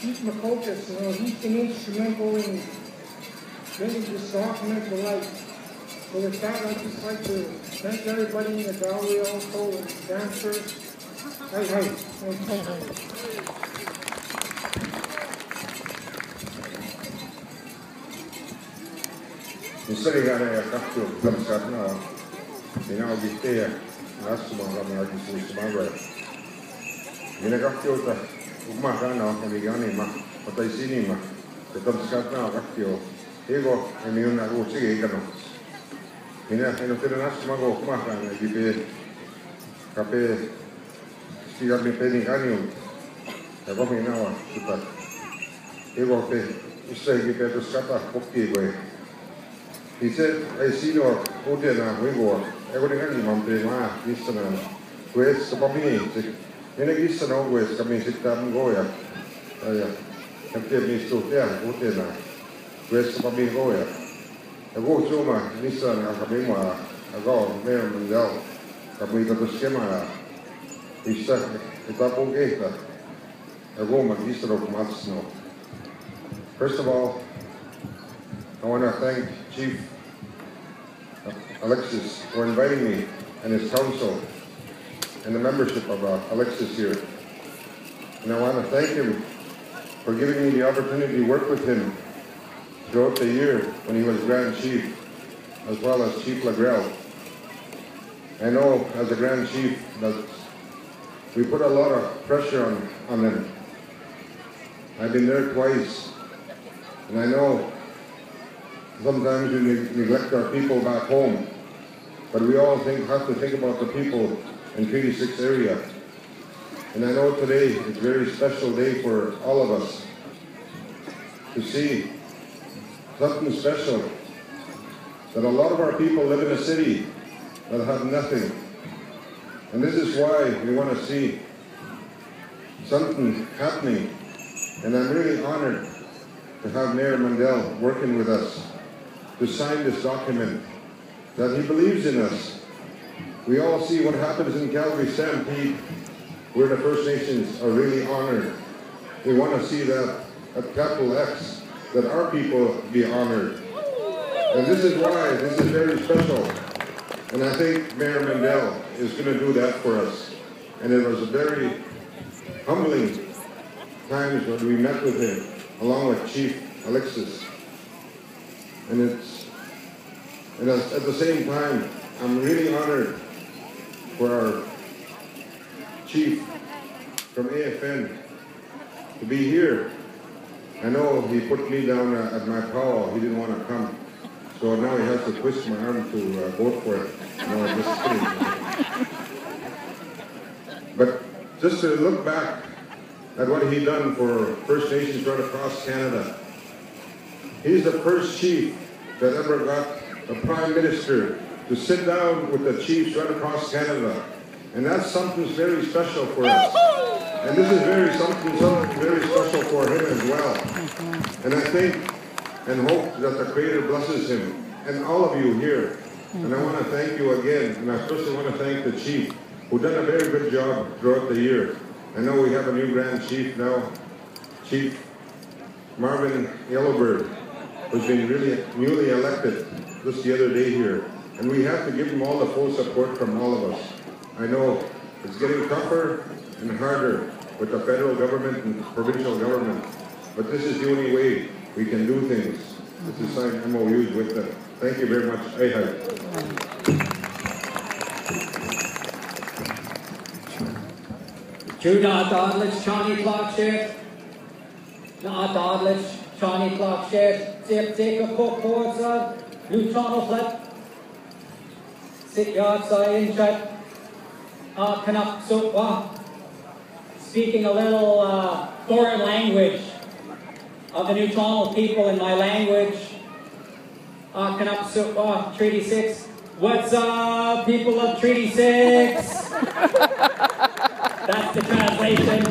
keep my focus, you know, he's instrumental in bringing this document to life. So with that, I'd just like to thank everybody in the gallery also, and dancers. Hey, hey. Hey, hey. Misarigana ja kahju tamsarna minä ogi 엄마 가나 우리 연이마 어떤 신이마 그럼 시작나 같지요 이거 미운 하고 지게 이거는 그냥 해놓기는 하시마고 엄마 가나 집에 카페 시간이 빼니 가니요 εγώ μηνάω τίποτα εγώ πέ Isso aí que Pedro Scata porque foi. Dice, aí sim, ó, o dia na rua, agora ninguém me mantém lá, isso não. Pois, só para mim, First of all, I want to thank Chief Alexis for inviting me and his council and the membership of uh, Alexis here. And I want to thank him for giving me the opportunity to work with him throughout the year when he was Grand Chief, as well as Chief Lagrell. I know as a Grand Chief that we put a lot of pressure on, on him. I've been there twice, and I know sometimes we neglect our people back home, but we all think, have to think about the people in Treaty 6 area. And I know today is a very special day for all of us to see something special that a lot of our people live in a city that have nothing. And this is why we want to see something happening. And I'm really honored to have Mayor Mandel working with us to sign this document that he believes in us. We all see what happens in Calgary Stampede, where the First Nations are really honored. We want to see that at Capital Ex, that our people be honored. And this is why this is very special. And I think Mayor Mandel is going to do that for us. And it was a very humbling times when we met with him, along with Chief Alexis. And it's, and at at the same time, I'm really honored for our chief from AFN to be here. I know he put me down uh, at my power. He didn't want to come. So now he has to twist my arm to uh, vote for it. I'm just kidding. But just to look back at what he done for First Nations right across Canada. He's the first chief that ever got a prime minister to sit down with the chiefs right across Canada. And that's something very special for us. And this is very something, something very special for him as well. And I think and hope that the Creator blesses him and all of you here. And I want to thank you again. And I especially want to thank the chief who done a very good job throughout the year. I know we have a new Grand Chief now, Chief Marvin Yellowbird, who's been really newly elected just the other day here. And we have to give them all the full support from all of us. I know it's getting tougher and harder with the federal government and provincial government, but this is the only way we can do things. Is sign MOUs with them. Thank you very much. Zip Jacob Cook Forward Side. Lutrano Flip. Sit yard side in chat. Uh, Canuck Sukwa. Speaking a little uh, foreign language of the Nuu-chah-nulth people in my language. Canuck Sukwa, Treaty 6. What's up, people of Treaty 6? That's the translation.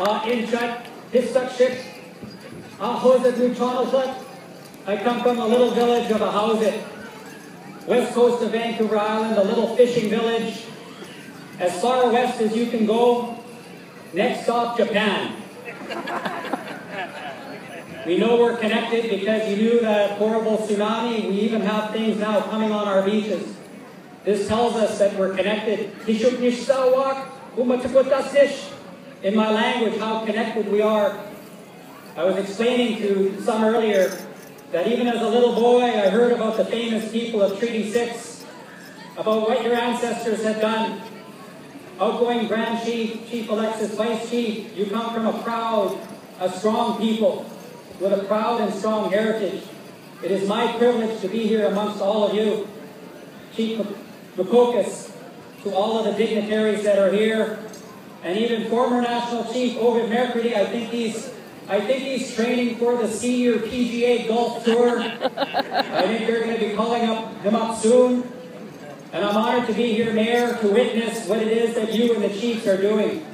uh, in chat, Pistachip, uh, Hosed Nuu-chah-nulth I come from a little village of Ahousaht, west coast of Vancouver Island, a little fishing village, as far west as you can go. Next stop, Japan. We know we're connected because you knew that horrible tsunami. We even have things now coming on our beaches. This tells us that we're connected. In my language, how connected we are. I was explaining to some earlier that even as a little boy, I heard about the famous people of Treaty 6, about what your ancestors had done. Outgoing Grand Chief, Chief Alexis, Vice Chief, you come from a proud, a strong people with a proud and strong heritage. It is my privilege to be here amongst all of you. Chief Mukokas, to all of the dignitaries that are here, and even former National Chief Ovide Mercredi, I think he's I think he's training for the senior PGA Golf Tour. I think they're going to be calling up him up soon. And I'm honored to be here, Mayor, to witness what it is that you and the Chiefs are doing.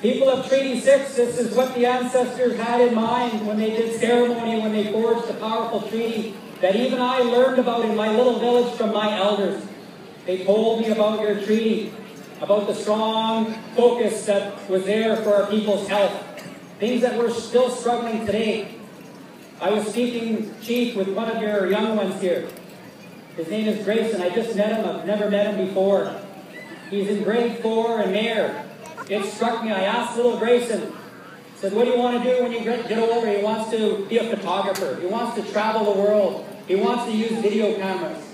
People of Treaty 6, this is what the ancestors had in mind when they did ceremony, when they forged the powerful treaty that even I learned about in my little village from my elders. They told me about your treaty, about the strong focus that was there for our people's health, things that we're still struggling today. I was speaking, Chief, with one of your young ones here. His name is Grayson. I just met him. I've never met him before. He's in grade four and mayor it struck me. I asked little Grayson, said, what do you want to do when you get older? He wants to be a photographer. He wants to travel the world. He wants to use video cameras.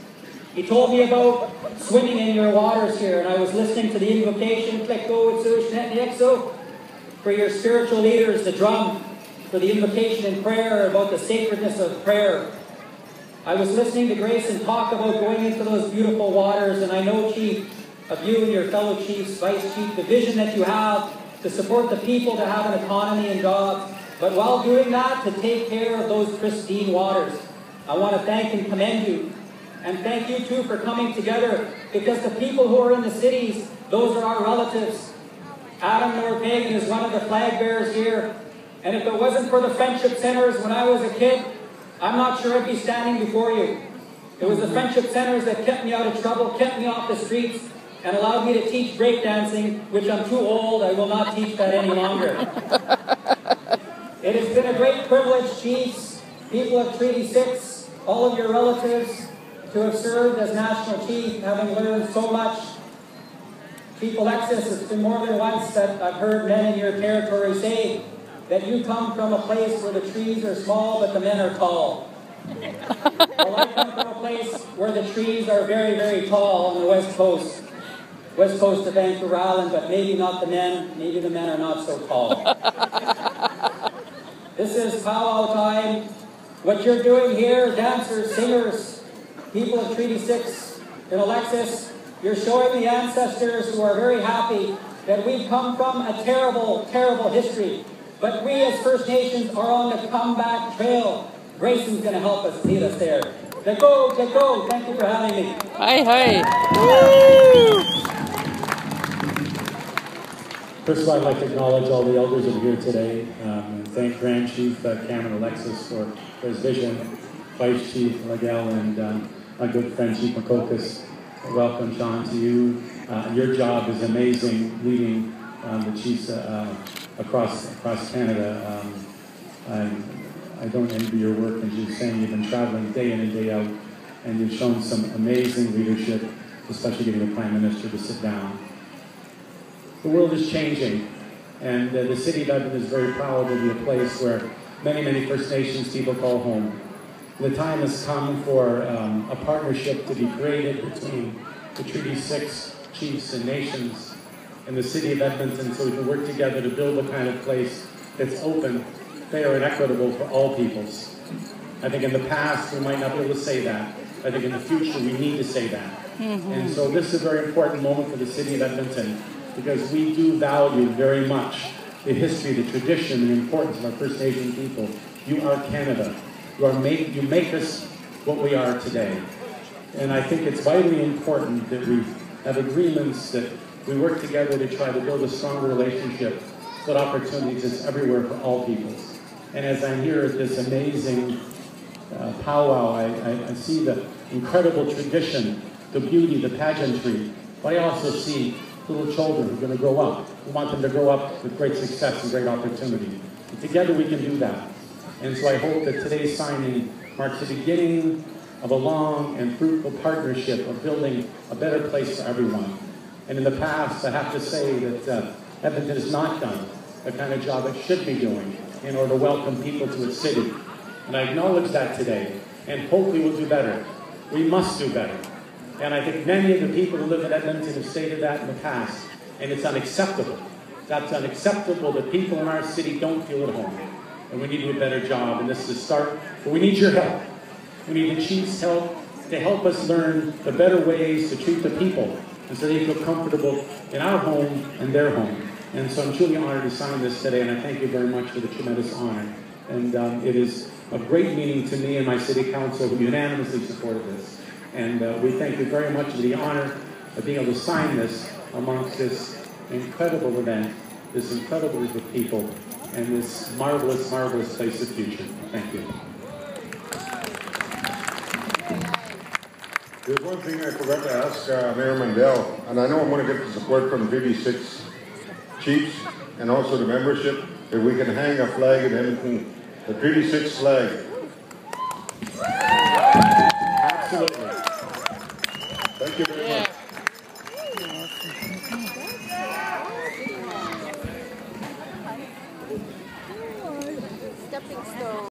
He told me about swimming in your waters here, and I was listening to the invocation, for your spiritual leaders, the drum, for the invocation and prayer, about the sacredness of prayer. I was listening to Grayson talk about going into those beautiful waters, and I know, Chief, of you and your fellow chiefs, vice chief, the vision that you have to support the people to have an economy and jobs, but while doing that, to take care of those pristine waters. I want to thank and commend you. And thank you too for coming together because the people who are in the cities, those are our relatives. Adam Norpagan is one of the flag bearers here. And if it wasn't for the friendship centers when I was a kid, I'm not sure I'd be standing before you. It was the friendship centers that kept me out of trouble, kept me off the streets, and allowed me to teach breakdancing, which I'm too old, I will not teach that any longer. it has been a great privilege, chiefs, people of Treaty 6, all of your relatives, to have served as National Chief, having learned so much. Chief Alexis, it's been more than once that I've heard men in your territory say that you come from a place where the trees are small but the men are tall. well, I come from a place where the trees are very, very tall on the west coast west coast of Vancouver Island, but maybe not the men. Maybe the men are not so tall. this is powwow time. What you're doing here, dancers, singers, people of Treaty 6 in Alexis, you're showing the ancestors who are very happy that we come from a terrible, terrible history. But we as First Nations are on the comeback trail. Grayson's going to help us lead us there. The go, go, thank you for having me. Hi, hi. Woo! First of all, I'd like to acknowledge all the elders that are here today um, and thank Grand Chief uh, Cameron Alexis for, for, his vision, Vice Chief Legel, and um, my good friend Chief Mukokas. Welcome, Shawn, to you. Uh, your job is amazing, leading um, the chiefs uh, across across Canada. Um, I, I don't envy your work, as you're saying, you've been traveling day in and day out, and you've shown some amazing leadership, especially getting the Prime Minister to sit down the world is changing, and uh, the city of Edmonton is very proud to be a place where many, many First Nations people call home. The time has come for um, a partnership to be created between the Treaty 6 chiefs and nations and the city of Edmonton so we can work together to build a kind of place that's open, fair, and equitable for all peoples. I think in the past we might not be able to say that. I think in the future we need to say that. Mm -hmm. And so this is a very important moment for the city of Edmonton because we do value very much the history, the tradition, the importance of our First Nation people. You are Canada. You, are make, you make us what we are today. And I think it's vitally important that we have agreements, that we work together to try to build a stronger relationship so that opportunity exists everywhere for all peoples. And as I'm here at this amazing uh, powwow, I, I, I see the incredible tradition, the beauty, the pageantry, but I also see little children who are going to grow up. We want them to grow up with great success and great opportunity. And together we can do that. And so I hope that today's signing marks the beginning of a long and fruitful partnership of building a better place for everyone. And in the past, I have to say that uh, Edmonton has not done the kind of job it should be doing in order to welcome people to its city. And I acknowledge that today, and hopefully we'll do better. We must do better. And I think many of the people who live in Edmonton have stated that in the past, and it's unacceptable. That's unacceptable that people in our city don't feel at home. And we need to do a better job, and this is a start. But we need your help. We need the chief's help to help us learn the better ways to treat the people, and so they feel comfortable in our home and their home. And so I'm truly honored to sign this today, and I thank you very much for the tremendous honor. And um, it is of great meaning to me and my city council who unanimously supported this. And uh, we thank you very much for the honor of being able to sign this amongst this incredible event, this incredible group of people, and this marvelous, marvelous place of future. Thank you. There's one thing I forgot to ask uh, Mayor Mandel, and I know I'm going to get the support from the 56 chiefs and also the membership, if we can hang a flag in Edmonton, the Treaty 6 flag. Absolutely.